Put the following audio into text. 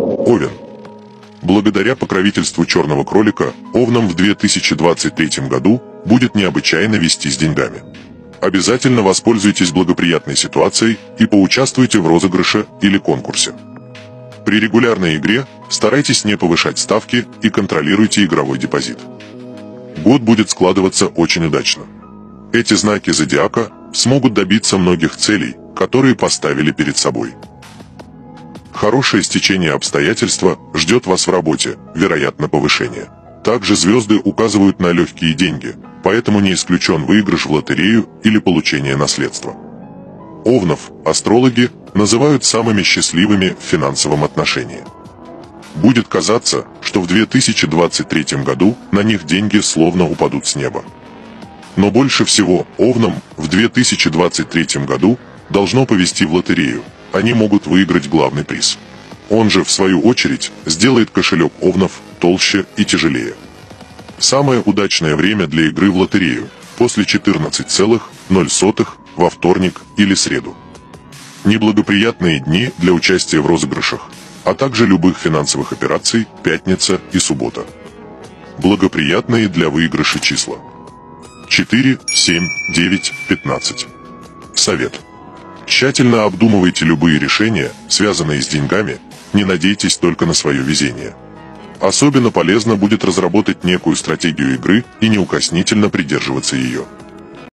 Овен. Благодаря покровительству черного кролика, Овнам в 2023 году будет необычайно вести с деньгами. Обязательно воспользуйтесь благоприятной ситуацией и поучаствуйте в розыгрыше или конкурсе. При регулярной игре старайтесь не повышать ставки и контролируйте игровой депозит. Год будет складываться очень удачно. Эти знаки зодиака смогут добиться многих целей, которые поставили перед собой. Хорошее стечение обстоятельства ждет вас в работе, вероятно повышение. Также звезды указывают на легкие деньги, поэтому не исключен выигрыш в лотерею или получение наследства. Овнов астрологи называют самыми счастливыми в финансовом отношении. Будет казаться, что в 2023 году на них деньги словно упадут с неба. Но больше всего Овнам в 2023 году должно повести в лотерею, они могут выиграть главный приз. Он же, в свою очередь, сделает кошелек Овнов толще и тяжелее. Самое удачное время для игры в лотерею после 14,0 во вторник или среду. Неблагоприятные дни для участия в розыгрышах, а также любых финансовых операций пятница и суббота. Благоприятные для выигрыша числа. 4, 7, 9, 15. Совет. Тщательно обдумывайте любые решения, связанные с деньгами, не надейтесь только на свое везение. Особенно полезно будет разработать некую стратегию игры и неукоснительно придерживаться ее.